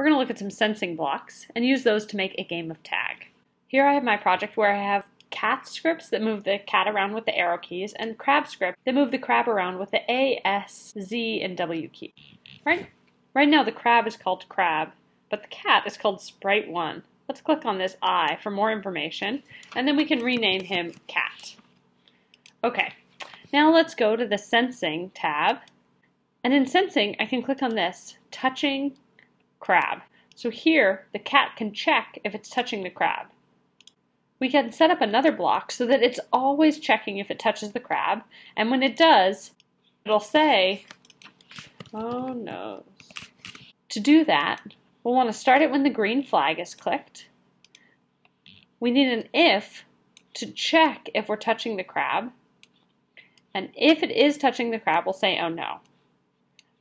we're going to look at some sensing blocks and use those to make a game of tag. Here I have my project where I have cat scripts that move the cat around with the arrow keys and crab script that move the crab around with the A, S, Z, and W key. Right? Right now the crab is called crab, but the cat is called sprite1. Let's click on this I for more information, and then we can rename him cat. Okay, now let's go to the Sensing tab. And in Sensing, I can click on this, Touching Crab. So here, the cat can check if it's touching the crab. We can set up another block so that it's always checking if it touches the crab, and when it does, it'll say, oh no. To do that, we'll want to start it when the green flag is clicked. We need an if to check if we're touching the crab, and if it is touching the crab, we'll say, oh no.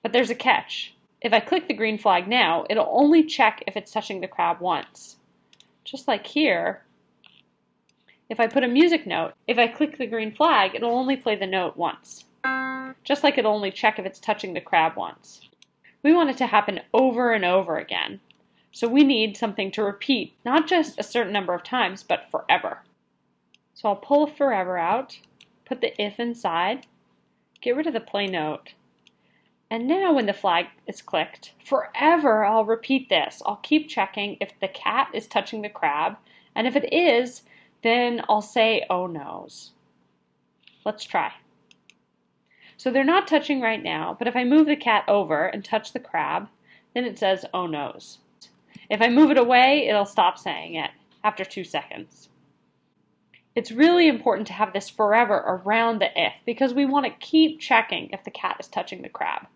But there's a catch. If I click the green flag now, it'll only check if it's touching the crab once. Just like here, if I put a music note, if I click the green flag, it'll only play the note once. Just like it'll only check if it's touching the crab once. We want it to happen over and over again. So we need something to repeat, not just a certain number of times, but forever. So I'll pull forever out, put the if inside, get rid of the play note. And now when the flag is clicked, forever I'll repeat this. I'll keep checking if the cat is touching the crab, and if it is, then I'll say oh no's. Let's try. So they're not touching right now, but if I move the cat over and touch the crab, then it says oh no's. If I move it away, it'll stop saying it after two seconds. It's really important to have this forever around the if because we want to keep checking if the cat is touching the crab.